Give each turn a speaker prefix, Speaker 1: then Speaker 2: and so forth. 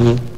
Speaker 1: Угу.